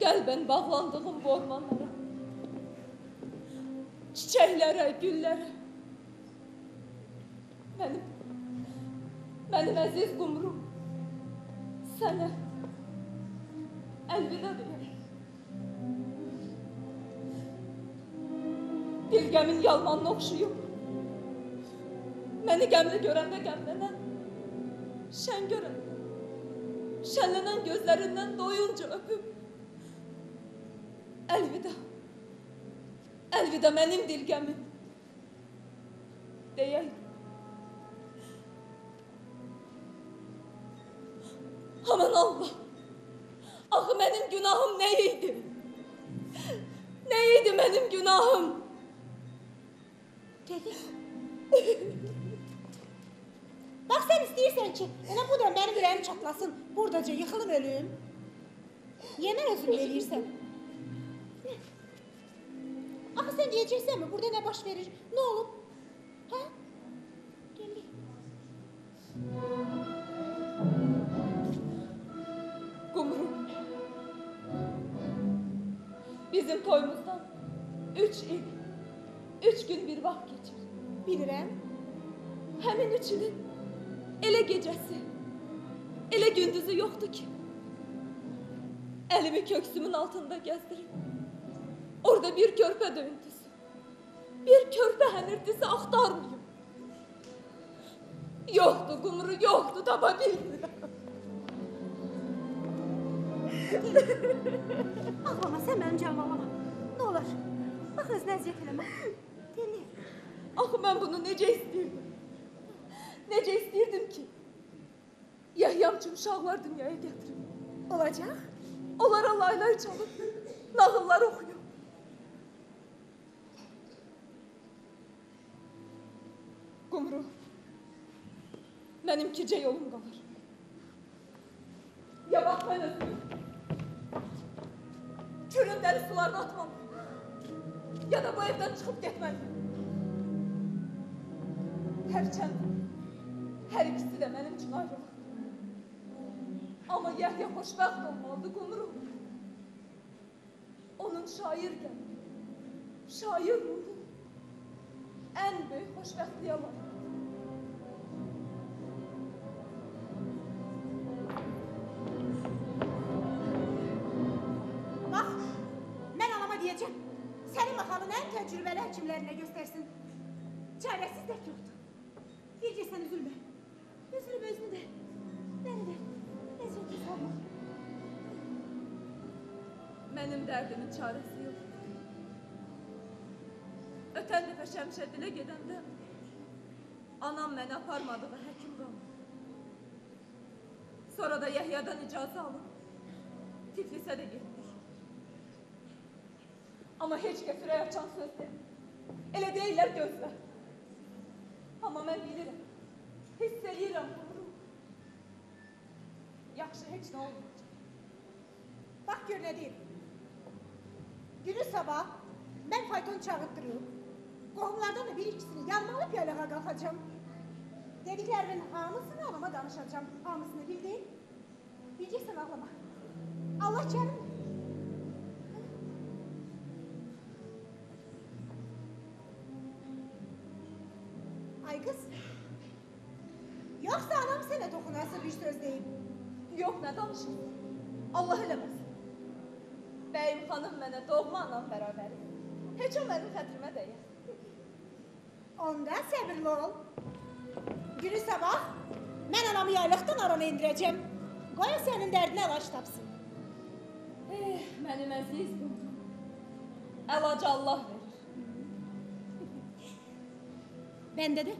qəlbən bağlandığım bu ormanlara, çiçəklərə, güllərə, mənim, mənim əziz qumrum, sənə əlvida deyərəm. Dilgəmin yalmanına oxşuyub, məni qəmli görəndə qəmlənən, şən görəndə, şənlənən gözlərindən doyunca öpüb, əlvida, əlvida mənim dilgəmin, deyək. Aman Allah, axı mənim günahım nə idi? Nə idi mənim günahım? Dedi. Bax sən istəyirsən ki, elə bu da mənim ürəyim çatlasın, buradaca yıxılım ölüm. Yenə özün eləyirsən. Axı sən deyəcəksənmi, burada nə baş verir? Nə olub? Hə? Gəl. Qumru. Bizim toyumuzdan üç il, üç gün bir vaxt keçir. Bilirəm. Həmin üç ilin elə gecəsi, elə gündüzü yoxdur ki. Əlimi köksümün altında gəzdirib, orada bir körpə döyüntüsü, bir körpə hənirtisi axtarmayım. Yoxdur, qumru, yoxdur, tapa bilmirəm. Ağlama, sən mənim canım ağlama. Nə olar? Bax özünə əziyyət eləmə. Dinlə. Axı mən bunu necə istəyirdim? Necə istəyirdim ki? Yahyam üçün uşaqlar dünyaya gətirim. Olacaq? Onlara laylay çalıb, nağıllar oxuyum. Qumru, mənim kicə yolum qalır. Ya bax mən özümü külün dəri sularda atmalıyım. Ya da bu evdən çıxıb getməliyim. Hərçənd hər ikisi də mənim üçün ayrılıq. Amma Yahya xoşbəxt olmalıdır Qumru. Onun şair qəlbi, şair ruhu ən böyük xoşbəxtliyə var. Bax, mən anama deyəcəm. Sənin maxalın ən təcrübəli həkimlərinə göstərsin. Çarəsiz də yoxdur. Bircə sən üzülmə. Üzülmə özünü də. Məni də. Əziyyətə salma. Mənim dərdimin çarəsi dəfə Şəmşədilə gedəndə anam məni aparmadığı həkim qaldı. Sonra da Yahyadan icazə alıb Tiflisə də getdik. Amma heç kəs ürək açan söz deyil. Elə deyirlər gözlə. Amma mən bilirəm. Hiss eləyirəm bunu. Yaxşı heç nə olmayacaq. Bax gör nə deyir. Günü sabah mən fayton çağırtdırıb, qohumlardan da bir ikisini yanmalı piyalağa qalxacam. Dediklərimin hamısını anama danışacağım. Hamısını bildin? Biləcəksən ağlama. Allah kərimdir. Ay qız. Yoxsa anam sənə toxunası bir söz deyib. Yox, nə danışırsan? Allah eləməsin. Bəyim xanım mənə doğma anam bərabəri. Heç o mənim xətrimə dəyər. Onda səbirli ol. Günü sabah mən anamı yaylıqdan arana indirəcəm. Qoy o sənin dərdinə əlac tapsın. Eh, mənim əziz quzum. Əlacı Allah verir. Bəndə də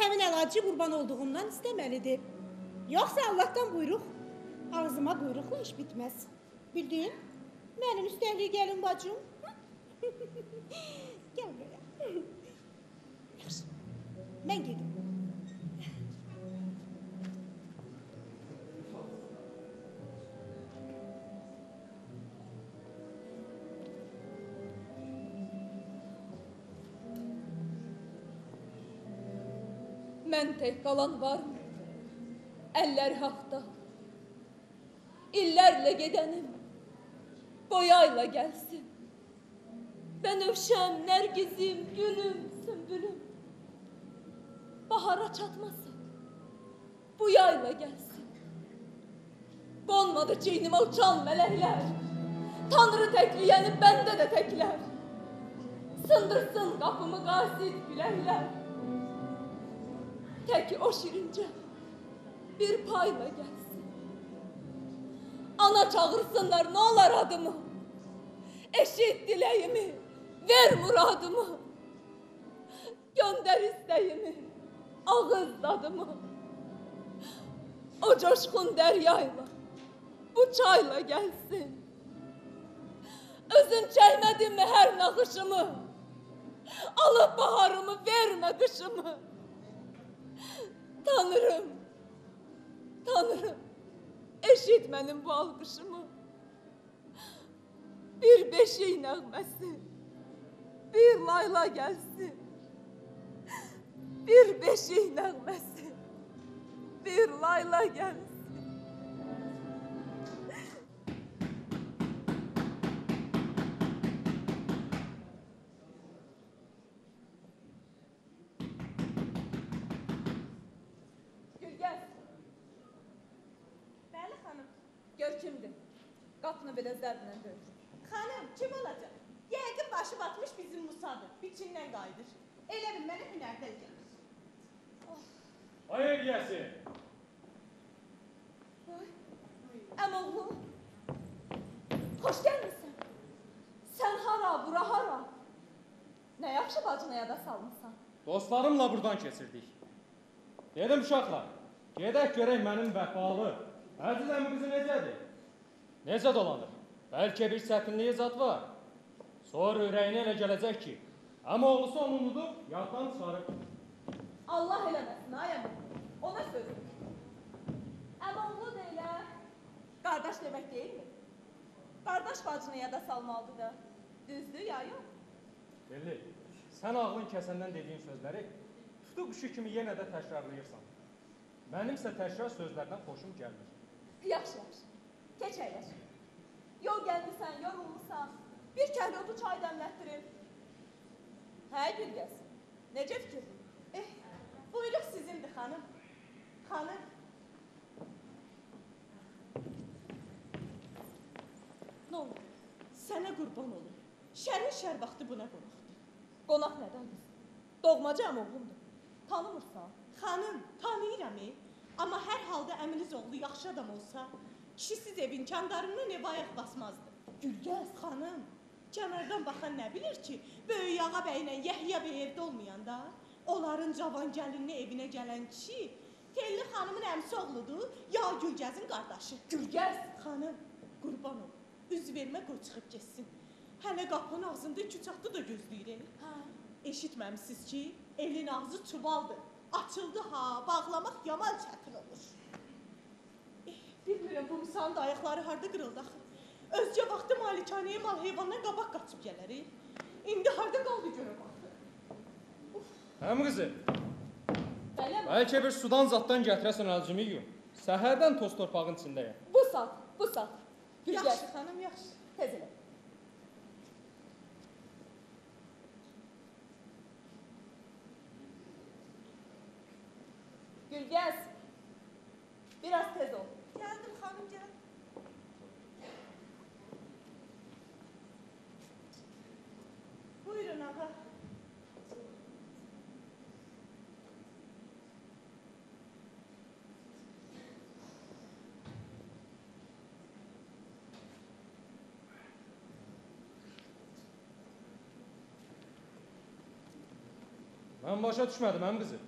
həmin əlacı qurban olduğumdan istəməlidir. Yoxsa Allahdan buyruq, ağzıma quyruqla iş bitməz. Bildin? Mənim üstəlik gəlin bacım. Gəl buraya. Yaxşı. Mən gedim. Mən tək qalan varmı? Əllər haqda. İllərlə gedənim. boyayla gelsin. Benövşem, nergizim, gülüm, sümbülüm. Bahara çatmasın. Bu yayla gelsin. Konmadı çiğnime uçan melekler. Tanrı tekleyeni bende de tekler. Sındırsın kapımı gasit bilekler. Tek o şirince bir payla gelsin. Ana çağırsınlar ne olur adımı. Eşit dileğimi, ver muradımı. Gönder isteğimi, ağız tadımı. O coşkun deryayla, bu çayla gelsin. Özün çeymedin mi her nakışımı? Alıp baharımı verme kışımı. Tanrım, Tanrım, eşit benim bu alkışımı. Bir beşik nəğməsi, bir layla gelsin. Bir beşik nəğməsi, bir layla gör kimdir? Qapını belə zərblə döyür. Xanım, kim olacaq? Yəqin başı batmış bizim Musadır. Biçindən qayıdır. Elə bil mənə hünərdən gəlir. Hayır yesin. Vay, əmoğlu, xoş gəlmisən. Sən hara, bura hara? Nə yaxşı bacını yada salmısan. Dostlarımla buradan keçirdik. Dedim uşaqlar, gedək görək mənim vəfalı. Əziz əmi qızı necədir? Necə dolanır? Bəlkə bir çətinliyi zad var. Sonra ürəyinə elə gələcək ki, amma oğlusu onu unudub, yaddan çıxarıb. Allah eləməsin, ay əmoğlu. Ona sözüm. Əmoğlu deyilər, qardaş demək deyilmi? Qardaş bacını yada salmalıdır da. Düzdür ya yox? Belli, sən ağlın kəsəndən dediyin sözləri tutu quşu kimi yenə də təkrarlayırsan. Mənimsə təkrar sözlərdən xoşum gəlmir. Yaxşı, yaxşı. Keç əyləş. Yol gəlmisən, yorulmusan. Bir kəhlotu çay dəmlətdirim. Hə, Gülgəz. Necə fikirdir? Eh, buyruq sizindir xanım. Xanım. Nə oldu? Sənə qurban olum. Şərin şər vaxtı buna qonaqdır. Qonaq nədən qız? Doğmacam oğlumdur. Tanımırsan? Xanım, tanıyıram, e. amma hər halda əminiz oğlu yaxşı adam olsa, kişisiz evin kandarından ev ayaq basmazdı. Gülgəz. Xanım, kənardan baxan nə bilir ki, böyük ağa bəylə Yəhya bəy evdə olmayanda, onların cavan gəlinli evinə gələn kişi Telli xanımın əmsi oğludur, ya Gülgəzin qardaşı. Gülgəz. Xanım, qurban ol. Üz vermə qoy çıxıb getsin. Hələ qapının ağzında iki çatdı da gözləyir. Hə. Eşitməmisiniz ki, elin ağzı çuvaldır. Açıldı ha, bağlamaq yaman çətin olur. Eh, bilmirəm bu Musanın da ayaqları harda qırıldı axı. Özcə vaxtı malikanəyə mal heyvandan qabaq qaçıb gələr. e. İndi harda qaldı görə baxdı. Həm qızı, Bələm. bəlkə bir sudan zaddan gətirəsən əlcimi yuyum. Səhərdən toz torpağın içindəyəm. Bu saat, bu saat. Gülgəz. Yaxşı xanım, yaxşı. Tez elə. Gülgəz. Biraz tez ol. Gəldim xanım, gəl. Buyurun ağa. Mən başa düşmədim həm qızı.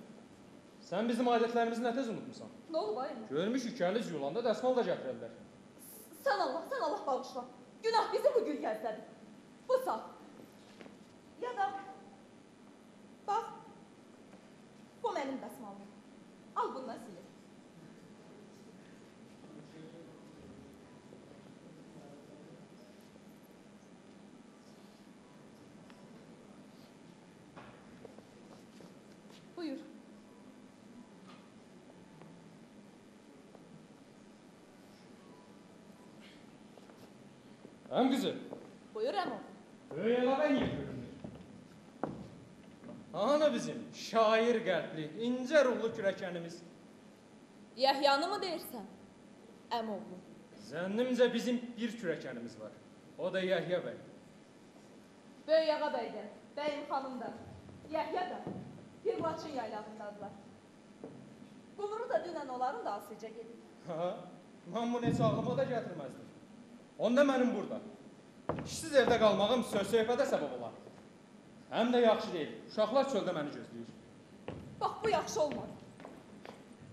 Sən bizim adətlərimizi nə tez unutmusan? Nə olub ay? Görmüşük ki, əliz yulanda dəsmal da gətirərlər. Sən Allah, sən Allah bağışla. Günah bizim bu Gülgəzdədir. Bu Hem kızı. Buyur. Böyük əlavə niyə görünür? Ana bizim şair qəlbli, incə ruhlu kürəkənimiz. Yəhyanı mı deyirsən? Əmoğlu. Zənnimcə bizim bir kürəkənimiz var. O da Yəhya bəy. Böyük ağa bəy də, bəyim xanım da, Yəhya da Pirlaçın yaylağındadılar. Qumru da dünən onların da asıca gedib. Ha, mən bunu heç ağlıma da gətirməzdim. Onda mənim burada. İşsiz evdə qalmağım söz-söhbətə səbəb olar. Həm də yaxşı deyil. Uşaqlar çöldə məni gözləyir. Bax bu yaxşı olmadı.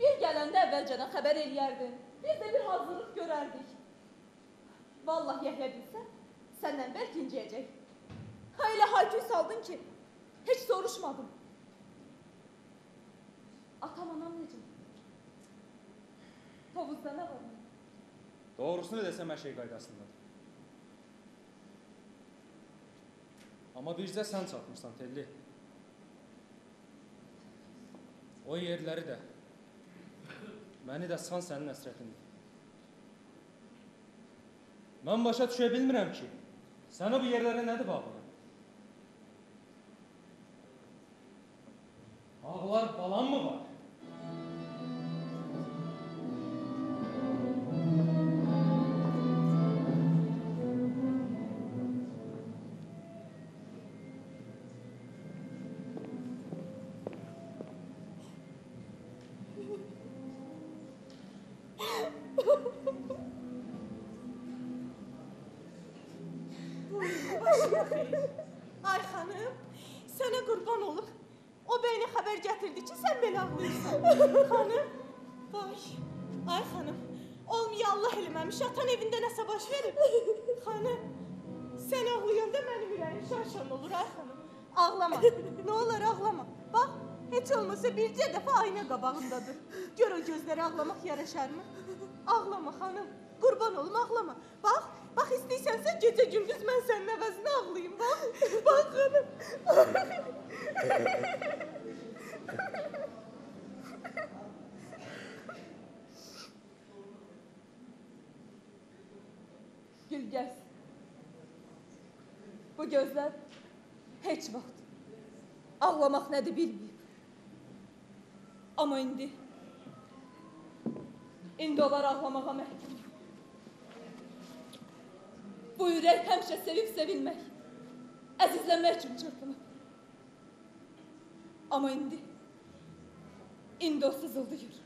Bir gələndə əvvəlcədən xəbər eləyərdin. Biz də bir hazırlıq görərdik. Vallahi Yəhya bilsə, səndən bəlkə incəyəcək. Ha elə hayküy saldın ki, heç soruşmadım. Atam anam necə? Tovuzda nə var? Doğrusunu desəm hər şey qaydasındadır. Amma bircə sən çatmırsan Telli. O yerləri də, məni də san sənin həsrətindir. Mən başa düşə bilmirəm ki, sənə bu yerlərə nədir bağlı? Ağlar balan mı var? Xanım, vay. Ay xanım, olmaya Allah eləməmiş, atan evində nəsə baş verib. xanım, sən ağlayanda mənim ürəyim şaşan olur, ay xanım. Ağlama, nə olar ağlama. Bax, heç olmasa bircə dəfə ayna qabağındadır. Gör o gözləri ağlamaq yaraşarmı? Ağlama xanım, qurban olum ağlama. Bax, bax istəyirsənsə gecə gündüz mən sənin əvəzinə ağlayım, bax. Bax xanım. Gülgəz. Bu gözlər heç vaxt ağlamaq nədir bilməyib. Amma indi indi onlar ağlamağa məhkum. Bu ürək həmişə sevib sevilmək, əzizlənmək üçün çırpınıb. Amma indi indi o sızıldayır.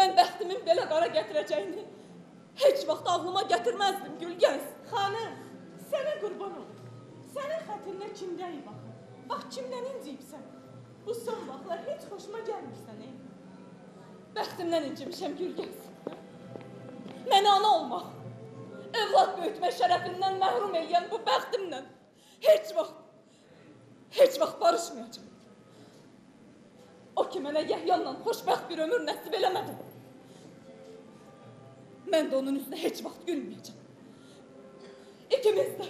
Mən bəxtimin belə qara gətirəcəyini heç vaxt ağlıma gətirməzdim Gülgəz. Xanım, sənə qurban olum. Sənin xətrinə kimdən baxır? Bax kimdən inciyibsən? Bu son vaxtlar heç xoşuma gəlmirsən, ey. Bəxtimdən incimişəm Gülgəz. Mənə ana olmaq, övlad böyütmək şərəfindən məhrum eləyən bu bəxtimlə heç vaxt, heç vaxt barışmayacağam. O ki mənə Yəhyanla xoşbəxt bir ömür nəsib eləmədi. Mən də onun üzünə heç vaxt gülməyəcəm. İkimiz də,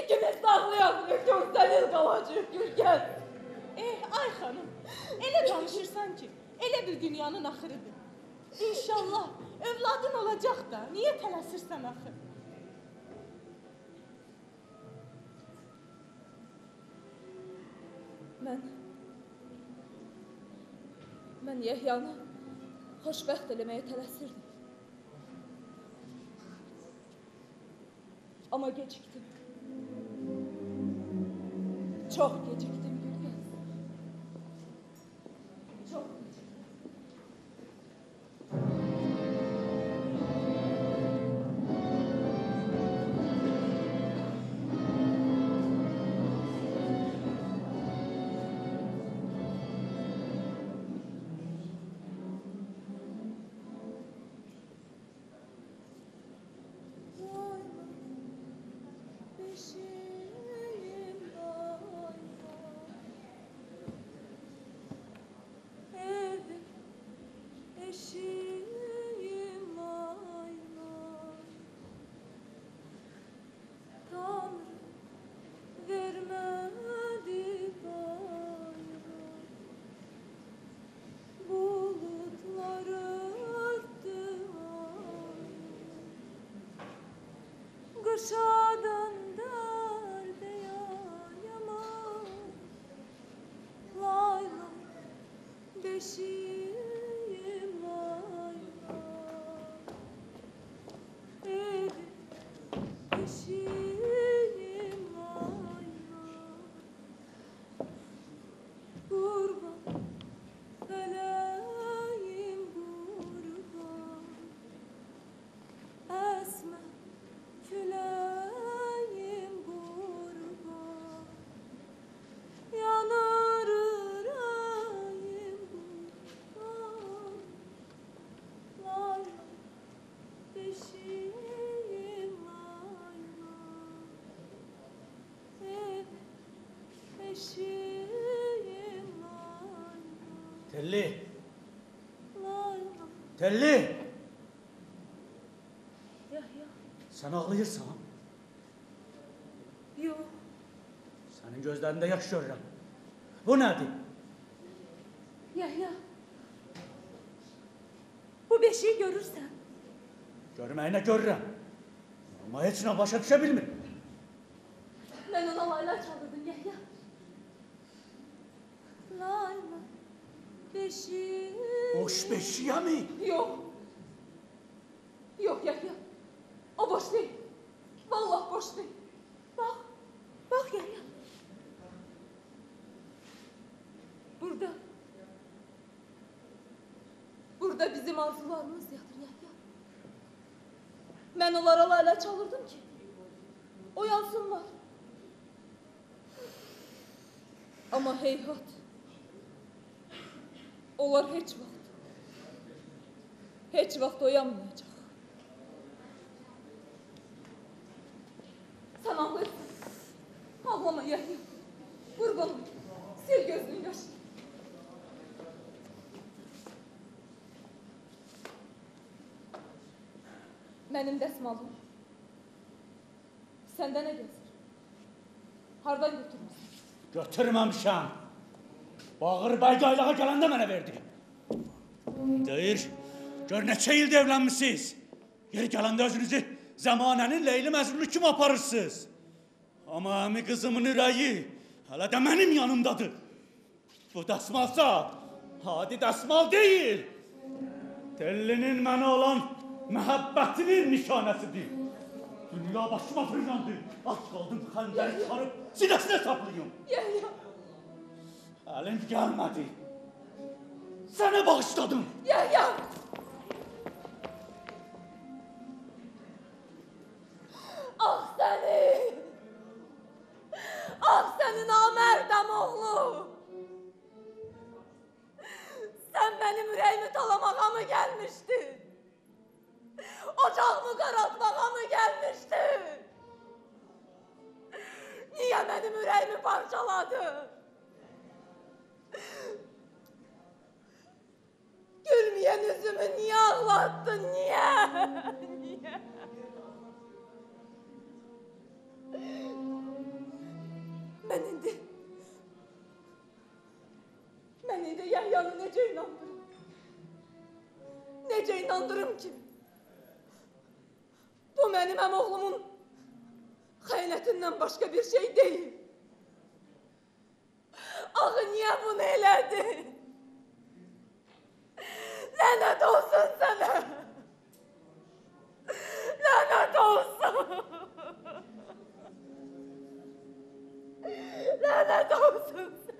ikimiz də ağlaya-ağlaya gözlənil qalacaq Gülgəz. Eh, ay xanım, elə danışırsan ki, elə bir dünyanın axırıdır. İnşallah övladın olacaq da. Niyə tələsirsən axı? Mən Mən Yəhyanı xoşbəxt eləməyə tələsirdim. Ama geciktim. Çok geciktim. Telli, telli. Yahya Sen ağlayırsan, yok senin gözlerinde yaş görürüm. Bu nedir? Yahya Bu beşiği görürsen Görmeyene görürüm. Ama hiç ne başa düşe bilmirim. Ben ona layla çalırdım beşiği Boş beşiğe mi? Yok. Yok Yahya O boş değil. Vallahi boş değil. Bak Bak Yahya Burada. Burada bizim arzularımız yatır Yahya Ben onlara layla çalırdım ki. Oyansınlar. Ama heyhat Onlar hiç vaxt Hiç vaxt oyanmayacaq Sen ağlayırsan Ağlama Yahya Qurbanım Sil gözünün yaşını Mənim dəsmalım Səndə nə gəzir? Hardan götürmüsən? Götürmemişim. Bağır Bey yaylağa gelende bana verdi. Deyir, gör neçə ildə evlənmisiniz. Yer gələndə özünüzü zamanənin Leyli Məcnunu kimi aparırsınız. Amma əmi qızımın ürəyi hələ də mənim yanımdadır. Bu dəsmalsa adi dəsmal deyil. Tellinin mənə olan məhəbbətinin nişanəsidir. Dünya başıma fırlandı. Aç qaldım xəndəri çıxarıb sinəsinə saplayım. Yahya Əlim gəlmədi. Sənə bağışladım. Yahya Ah səni Ah səni namərdəm oğlu Sən mənim ürəyimi talamağa mı gəlmişdin? Ocağımı qaraltmağa mı gəlmişdin? Niyə mənim ürəyimi parçaladın? Ağlattın? Niye? niye? Ben indi... Ben indi Yahya'nı nece inandırım? Nece inandırım ki? Bu benim hem oğlumun haynetinden başka bir şey değil. Ahı niye bunu 咱的都是真的，咱的都是，咱的都是。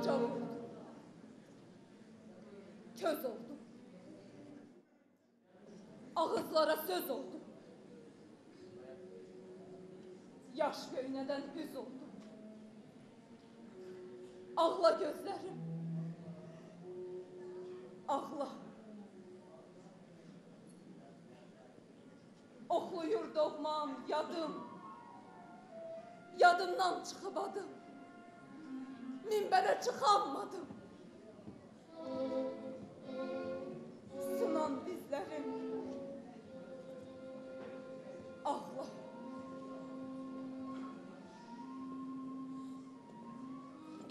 Ocağı oldu. Köz oldu. Ağızlara söz oldu. Yaş göyneden hüz oldu. Ağla gözlerim. Ağla. Oxuyur doğmam, yadım. Yadımdan çıxıb adım. Minbərə çıxanmadım. Sınan dizlərim. Ağla.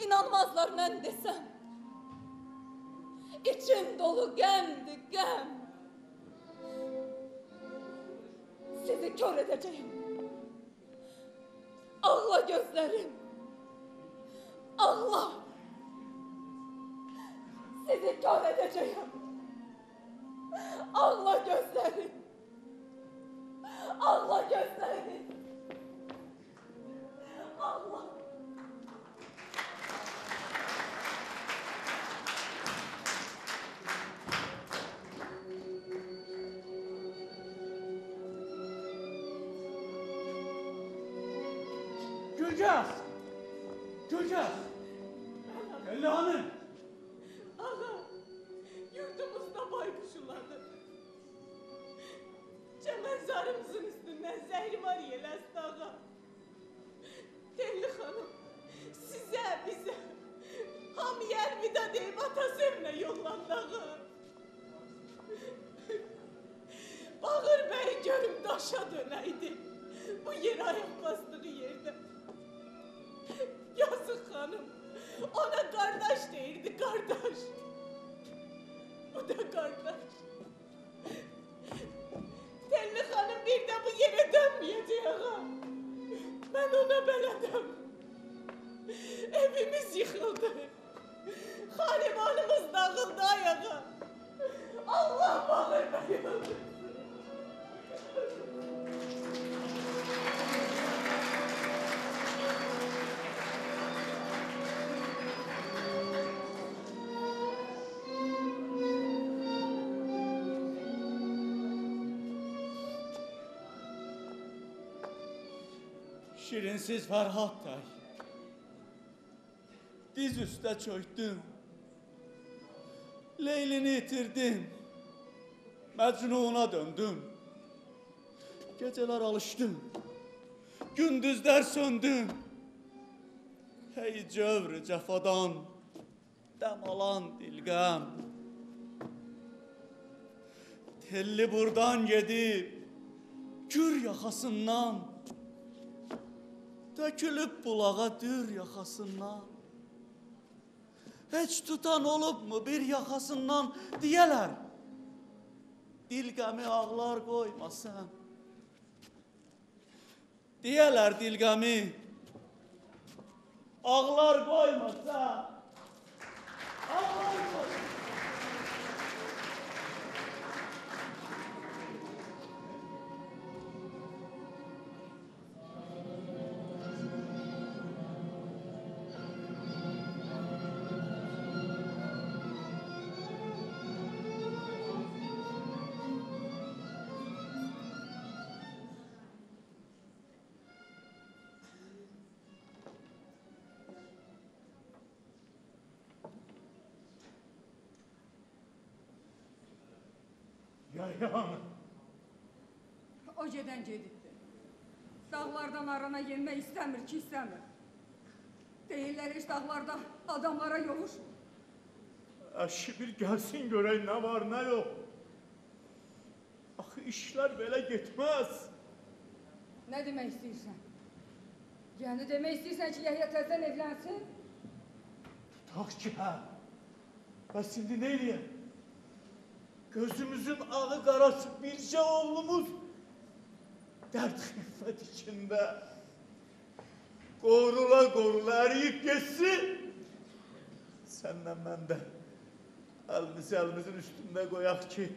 İnanmazlar mən desəm. İçim dolu qəmdir, qəm. Sizi kör edəcəyim. Ağla gözlərim. Ağla. Sizi kör edəcəyim. Ağla gözlərim. Ağla gözlərim. Görüm daşa dönəydi. Bu yer ayaq bastığı yerdə. Yazık hanım. Ona kardeş değildi kardeş. Bu da kardeş. Telli hanım bir de bu yere dönmeyecek ağa. Ben ona beledim. Evimiz yıkıldı. Halimanımız dağıldı ayağa. Allah bağır Şirinsiz Ferhat Bey. Diz üste çöktüm. Leylini itirdim. Mecnun'a döndüm. Geceler alıştım. Gündüzler söndüm. Hey cövrü cefadan. Dem alan dilgem. Telli buradan gedib. Gür yaxasından. Dökülüp bulağa dür yaxasından. Heç tutan olub mu bir yaxasından deyələr. Dilgəmi ağlar qoymasan. Deyələr dilgəmi ağlar qoymasan. Ağlar qoymasan. Yayan, O gedən gedibdi. Dağlardan arana yenmək istəmir ki, istəmir. Deyirlər heç dağlarda adamlara yovuşmur. əşi bir gəlsin görək nə var, nə yox. Axı işlər belə getməz. Nə demək istəyirsən? Yəni demək istəyirsən ki, Yəhya təzədən evlənsin? Tutaq ki, hə. Bəs indi nə eləyək? Gözümüzün ağı qarası bircə oğlumuz dərd xiffət içində qorula qorula əriyib geçsin. Sənlə mən də əlimizi əlimizin üstündə qoyaq ki,